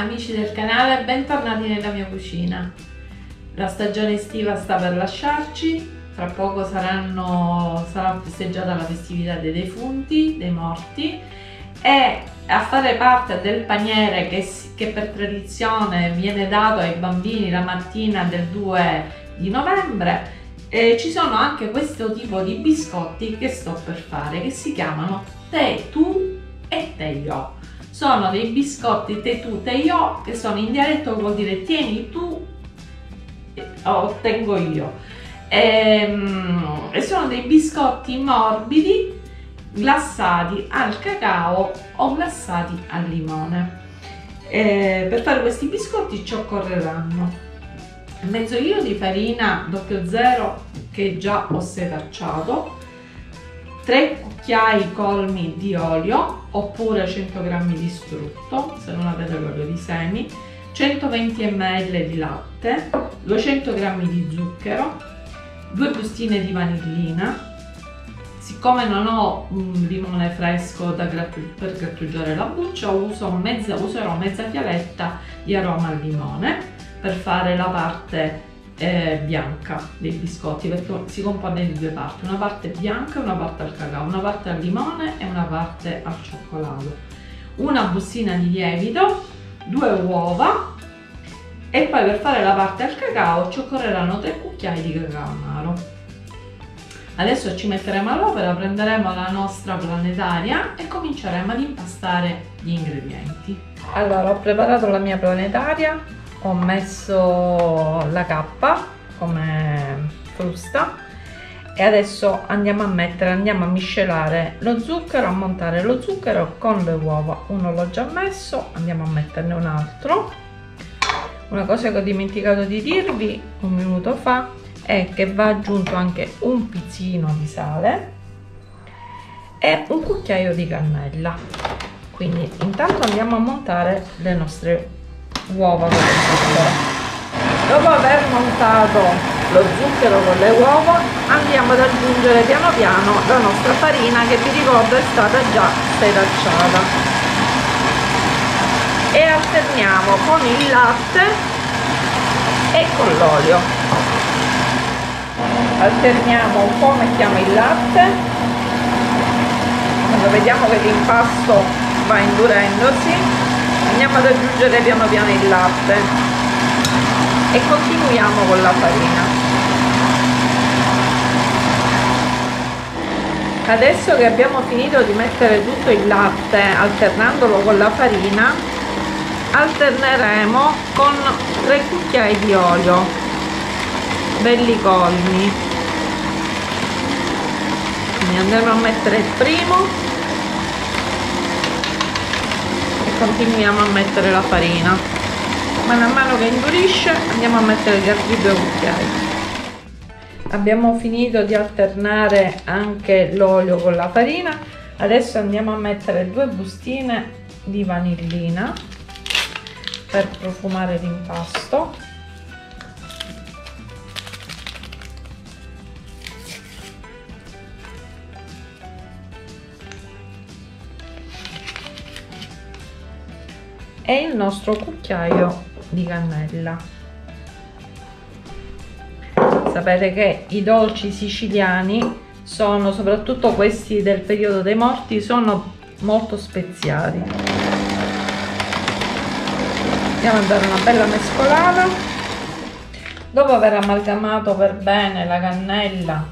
amici del canale, bentornati nella mia cucina. La stagione estiva sta per lasciarci, tra poco saranno, sarà festeggiata la festività dei defunti, dei morti. E a fare parte del paniere che, che per tradizione viene dato ai bambini la mattina del 2 di novembre eh, ci sono anche questo tipo di biscotti che sto per fare che si chiamano te tu e te io sono dei biscotti te tu te io che sono in dialetto vuol dire tieni tu o tengo io. E, ehm, e sono dei biscotti morbidi glassati al cacao o glassati al limone. E per fare questi biscotti ci occorreranno mezzo chilo di farina 00 che già ho setacciato 3 cucchiai colmi di olio oppure 100 g di strutto se non avete l'olio di semi 120 ml di latte 200 g di zucchero 2 bustine di vanillina. Siccome non ho un limone fresco grattu per grattugiare la buccia uso mezza, userò mezza fialetta di aroma al limone per fare la parte eh, bianca dei biscotti perché si compone di due parti una parte bianca e una parte al cacao una parte al limone e una parte al cioccolato. Una bustina di lievito due uova e poi per fare la parte al cacao ci occorreranno tre cucchiai di cacao amaro. Adesso ci metteremo all'opera prenderemo la nostra planetaria e cominceremo ad impastare gli ingredienti. Allora ho preparato la mia planetaria ho messo la cappa come frusta e adesso andiamo a mettere andiamo a miscelare lo zucchero a montare lo zucchero con le uova. Uno l'ho già messo andiamo a metterne un altro. Una cosa che ho dimenticato di dirvi un minuto fa è che va aggiunto anche un pizzino di sale e un cucchiaio di cannella. Quindi intanto andiamo a montare le nostre uova con lo zucchero dopo aver montato lo zucchero con le uova andiamo ad aggiungere piano piano la nostra farina che vi ricordo è stata già setacciata e alterniamo con il latte e con l'olio. Alterniamo un po' mettiamo il latte. Quando vediamo che l'impasto va indurendosi andiamo ad aggiungere piano piano il latte. E continuiamo con la farina. Adesso che abbiamo finito di mettere tutto il latte alternandolo con la farina alterneremo con 3 cucchiai di olio belli colmi. Quindi andremo a mettere il primo continuiamo a mettere la farina. Man mano che indurisce andiamo a mettere gli altri due cucchiai. Abbiamo finito di alternare anche l'olio con la farina. Adesso andiamo a mettere due bustine di vanillina per profumare l'impasto e il nostro cucchiaio di cannella. Sapete che i dolci siciliani sono soprattutto questi del periodo dei morti sono molto speziati andiamo a dare una bella mescolata. Dopo aver amalgamato per bene la cannella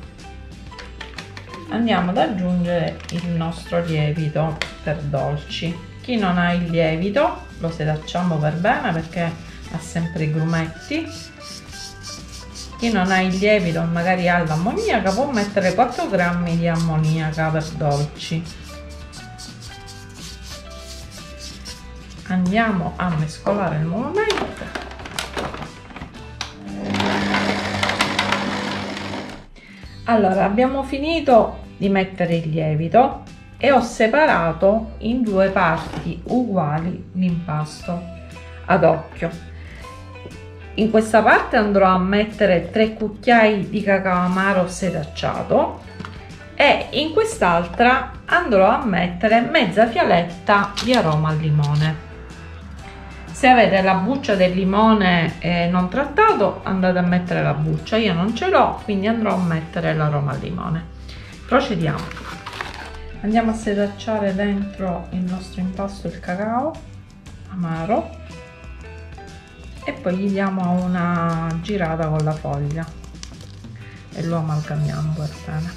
andiamo ad aggiungere il nostro lievito per dolci. Chi non ha il lievito lo setacciamo per bene perché ha sempre i grumetti. Chi non ha il lievito magari ha l'ammoniaca può mettere 4 grammi di ammoniaca per dolci. Andiamo a mescolare nuovamente allora abbiamo finito di mettere il lievito e ho separato in due parti uguali l'impasto. Ad occhio. In questa parte andrò a mettere 3 cucchiai di cacao amaro setacciato e in quest'altra andrò a mettere mezza fialetta di aroma al limone. Se avete la buccia del limone eh, non trattato andate a mettere la buccia. Io non ce l'ho quindi andrò a mettere l'aroma al limone. Procediamo andiamo a setacciare dentro il nostro impasto il cacao amaro e poi gli diamo una girata con la foglia. E lo amalgamiamo per bene.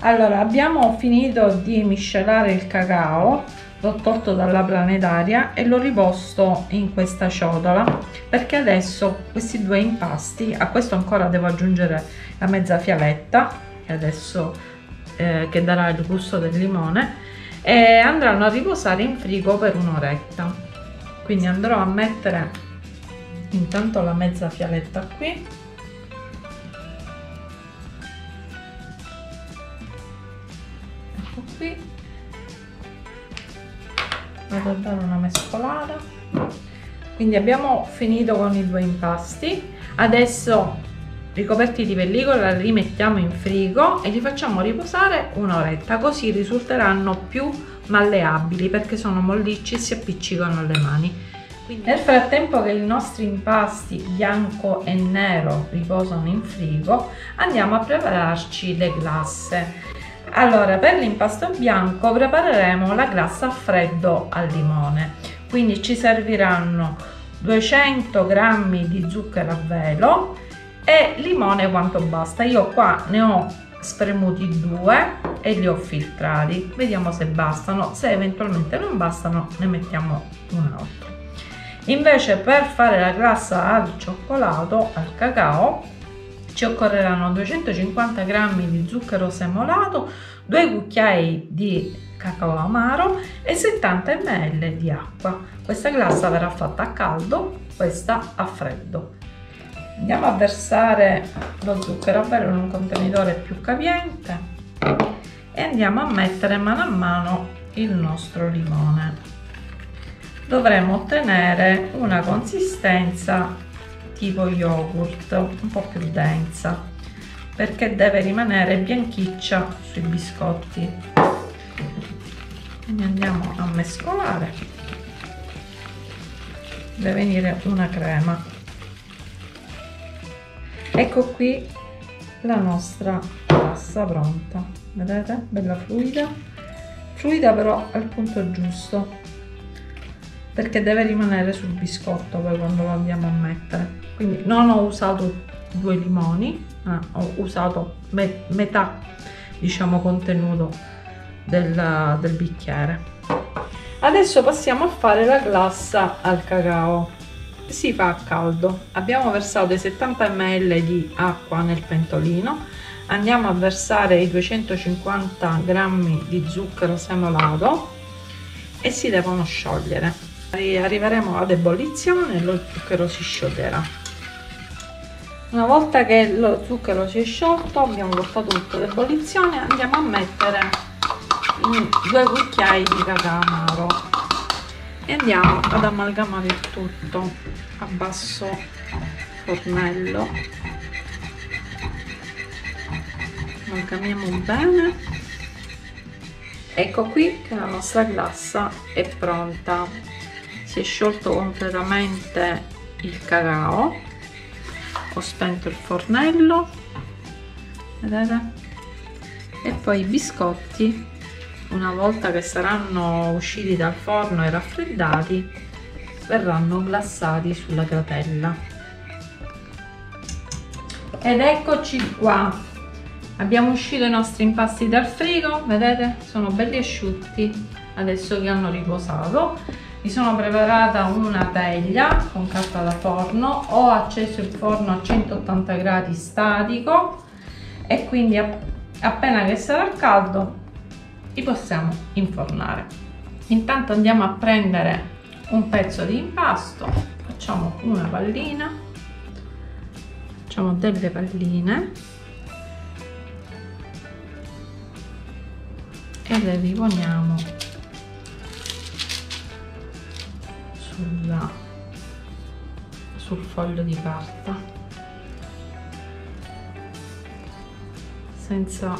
Allora abbiamo finito di miscelare il cacao l'ho tolto dalla planetaria e l'ho riposto in questa ciotola perché adesso questi due impasti a questo ancora devo aggiungere la mezza fialetta che adesso eh, che darà il gusto del limone e andranno a riposare in frigo per un'oretta. Quindi andrò a mettere intanto la mezza fialetta qui qui vado a dare una mescolata quindi abbiamo finito con i due impasti. Adesso ricoperti di pellicola li mettiamo in frigo e li facciamo riposare un'oretta così risulteranno più malleabili perché sono mollicci e si appiccicano alle mani. Quindi nel frattempo che i nostri impasti bianco e nero riposano in frigo andiamo a prepararci le glasse allora, per l'impasto bianco prepareremo la glassa a freddo al limone. Quindi ci serviranno 200 g di zucchero a velo e limone quanto basta. Io qua ne ho spremuti due e li ho filtrati. Vediamo se bastano. Se eventualmente non bastano, ne mettiamo un altro. Invece per fare la glassa al cioccolato, al cacao, ci occorreranno 250 g di zucchero semolato, 2 cucchiai di cacao amaro e 70 ml di acqua. Questa glassa verrà fatta a caldo, questa a freddo. Andiamo a versare lo zucchero a velo in un contenitore più capiente e andiamo a mettere mano a mano il nostro limone. Dovremo ottenere una consistenza tipo yogurt, un po' più densa, perché deve rimanere bianchiccia sui biscotti. Quindi andiamo a mescolare. Deve venire una crema. Ecco qui la nostra pasta pronta. Vedete? Bella fluida. Fluida però al punto giusto perché deve rimanere sul biscotto poi quando lo andiamo a mettere quindi non ho usato due limoni eh, ho usato me metà diciamo contenuto del, del bicchiere. Adesso passiamo a fare la glassa al cacao. Si fa a caldo. Abbiamo versato i 70 ml di acqua nel pentolino. Andiamo a versare i 250 g di zucchero semolato e si devono sciogliere. Arriveremo ad ebollizione e lo zucchero si scioglierà una volta che lo zucchero si è sciolto abbiamo portato tutto l'ebollizione andiamo a mettere due cucchiai di cacao amaro e andiamo ad amalgamare il tutto a basso fornello. Amalgamiamo bene. Ecco qui che la nostra glassa è pronta. Si è sciolto completamente il cacao ho spento il fornello. Vedete e poi i biscotti una volta che saranno usciti dal forno e raffreddati verranno glassati sulla gratella. Ed eccoci qua. Abbiamo uscito i nostri impasti dal frigo vedete? Sono belli asciutti adesso che hanno riposato mi sono preparata una teglia con carta da forno ho acceso il forno a 180 gradi statico e quindi appena che sarà caldo li possiamo infornare. Intanto andiamo a prendere un pezzo di impasto facciamo una pallina facciamo delle palline e le riponiamo sulla, sul foglio di carta. Senza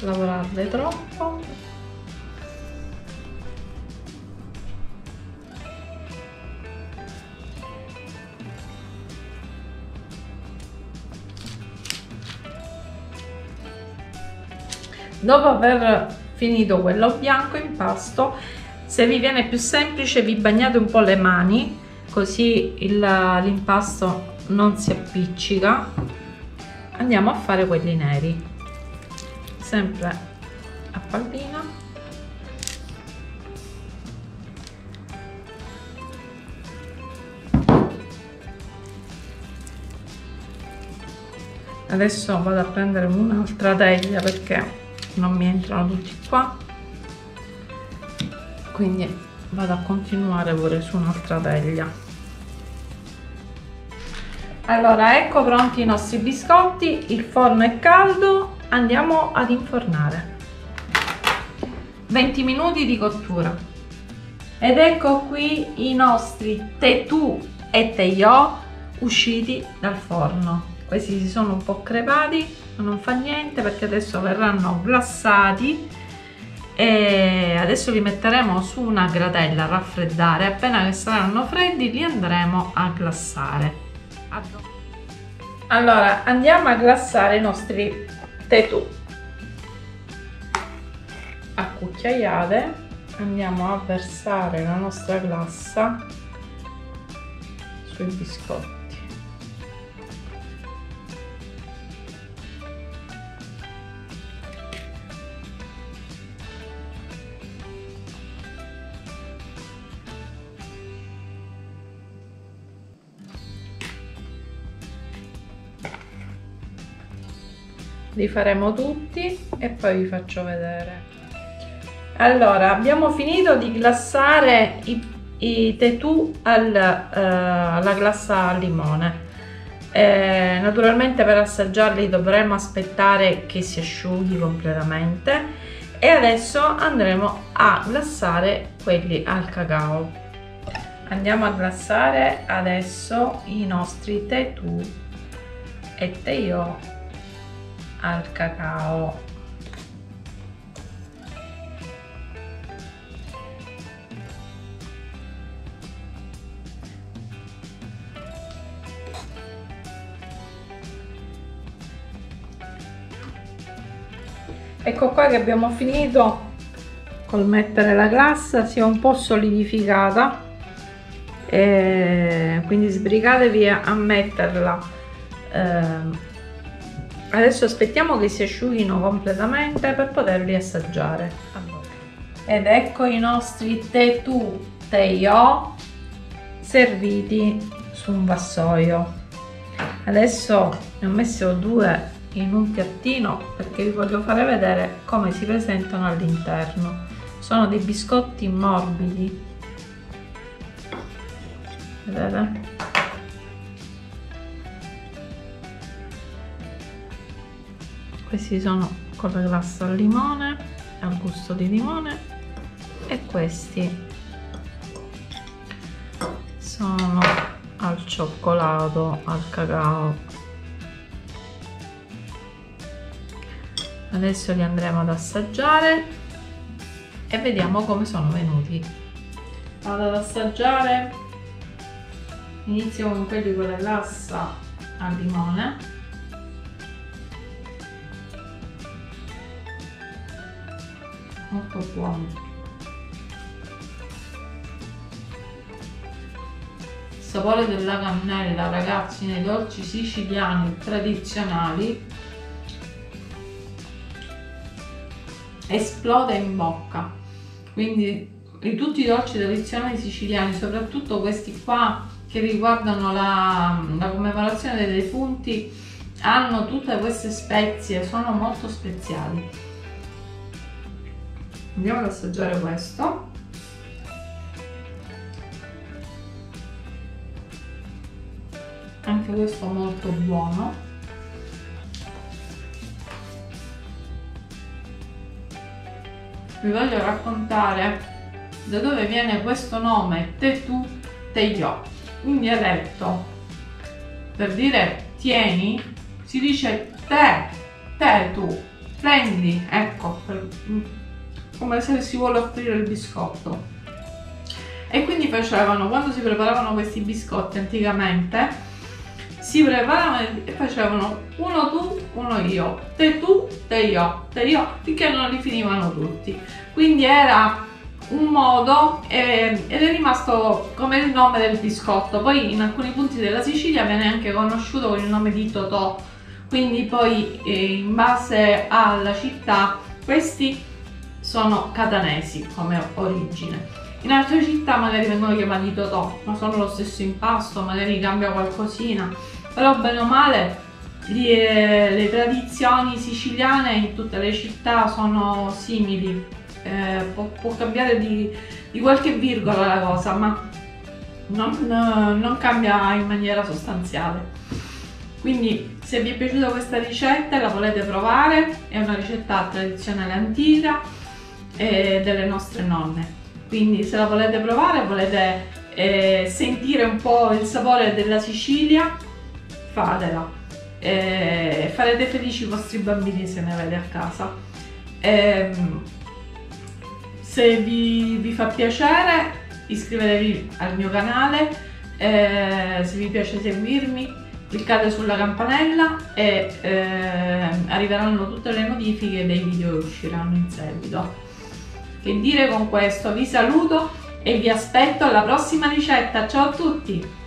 lavorarle troppo. Dopo aver finito quello bianco impasto se vi viene più semplice vi bagnate un po' le mani così l'impasto non si appiccica. Andiamo a fare quelli neri. Sempre a pallina adesso vado a prendere un'altra teglia perché non mi entrano tutti qua quindi vado a continuare pure su un'altra teglia. Allora ecco pronti i nostri biscotti il forno è caldo andiamo ad infornare. 20 minuti di cottura. Ed ecco qui i nostri tetù e teio usciti dal forno. Questi si sono un po' crepati ma non fa niente perché adesso verranno glassati e adesso li metteremo su una gratella a raffreddare. Appena che saranno freddi li andremo a glassare. Allora andiamo a glassare i nostri tetù. A cucchiaiate andiamo a versare la nostra glassa sui biscotti li faremo tutti e poi vi faccio vedere. Allora abbiamo finito di glassare i, i tetù al, uh, alla glassa al limone. Eh, naturalmente per assaggiarli dovremo aspettare che si asciughi completamente e adesso andremo a glassare quelli al cacao. Andiamo a glassare adesso i nostri tetù e teio al cacao. Ecco qua che abbiamo finito col mettere la glassa si è un po' solidificata e quindi sbrigatevi a metterla eh, adesso aspettiamo che si asciughino completamente per poterli assaggiare. Ed ecco i nostri tetù teio serviti su un vassoio. Adesso ne ho messo due in un piattino perché vi voglio fare vedere come si presentano all'interno. Sono dei biscotti morbidi. Vedete questi sono con la glassa al limone al gusto di limone e questi sono al cioccolato al cacao. Adesso li andremo ad assaggiare e vediamo come sono venuti. Vado ad assaggiare. Inizio con quelli con la glassa al limone molto buono. Il sapore della cannella ragazzi nei dolci siciliani tradizionali esplode in bocca. Quindi di tutti i dolci tradizionali siciliani soprattutto questi qua che riguardano la, la commemorazione dei defunti hanno tutte queste spezie sono molto speziali andiamo ad assaggiare questo. Anche questo molto buono. Vi voglio raccontare da dove viene questo nome Tetu Teio in dialetto per dire tieni si dice te te tu prendi, ecco, per, come se si vuole offrire il biscotto. E quindi facevano, quando si preparavano questi biscotti anticamente, si preparavano e facevano uno tu, uno io, te tu, te io, te io, finché non li finivano tutti. Quindi era un modo eh, ed è rimasto come il nome del biscotto. Poi in alcuni punti della Sicilia viene anche conosciuto con il nome di Totò. Quindi poi eh, in base alla città questi sono catanesi come origine. In altre città magari vengono chiamati Totò, ma sono lo stesso impasto, magari cambia qualcosina. Però bene o male le, le tradizioni siciliane in tutte le città sono simili eh, può, può, cambiare di, di, qualche virgola la cosa, ma non, non cambia in maniera sostanziale. Quindi se vi è piaciuta questa ricetta la volete provare, è una ricetta tradizionale antica eh, delle nostre nonne. Quindi se la volete provare, volete eh, sentire un po' il sapore della Sicilia, fatela. Eh, farete felici i vostri bambini se ne avete a casa. Ehm, se vi, vi fa piacere iscrivetevi al mio canale, eh, se vi piace seguirmi cliccate sulla campanella e eh, arriveranno tutte le notifiche dei video che usciranno in seguito. Che dire con questo? Vi saluto e vi aspetto alla prossima ricetta. Ciao a tutti!